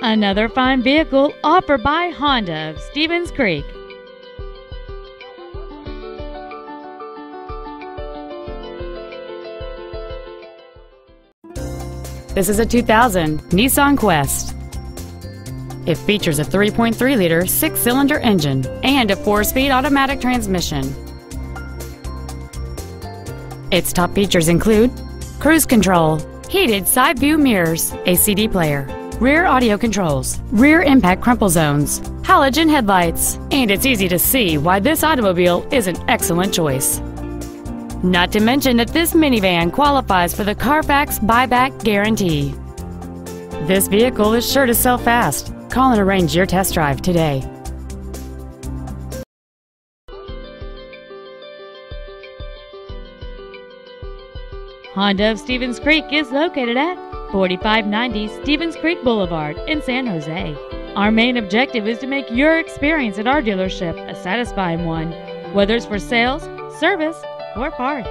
Another fine vehicle offered by Honda of Stevens Creek. This is a 2000 Nissan Quest. It features a 3.3 liter six cylinder engine and a four speed automatic transmission. Its top features include cruise control, heated side view mirrors, a CD player, rear audio controls, rear impact crumple zones, halogen headlights, and it's easy to see why this automobile is an excellent choice. Not to mention that this minivan qualifies for the Carfax buyback guarantee. This vehicle is sure to sell fast. Call and arrange your test drive today. Honda of Stevens Creek is located at 4590 Stevens Creek Boulevard in San Jose. Our main objective is to make your experience at our dealership a satisfying one, whether it's for sales, service, or parts.